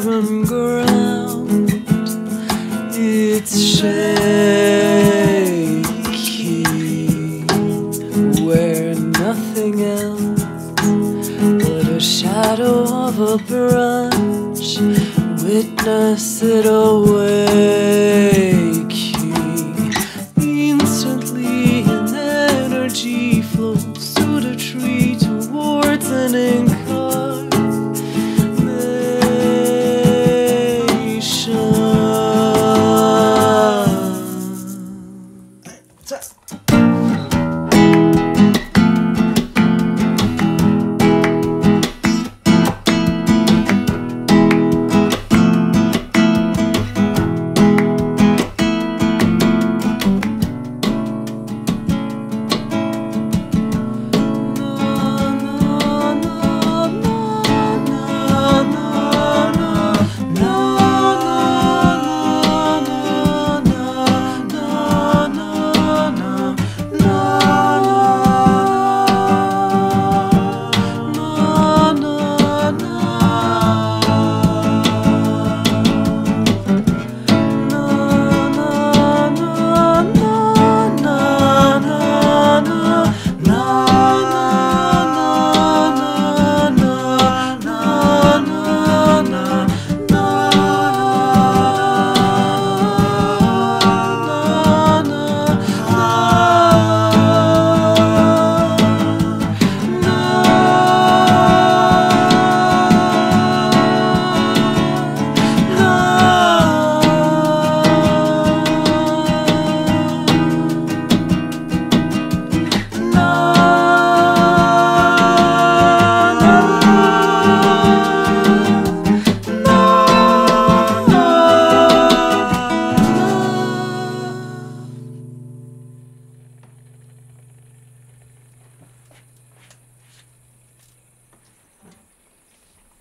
ground. It's shaking where nothing else but a shadow of a branch witness it awaking. Instantly, an energy flows through the tree towards an じゃあ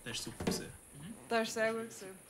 Tens tu que ser. Estás cego a perceber.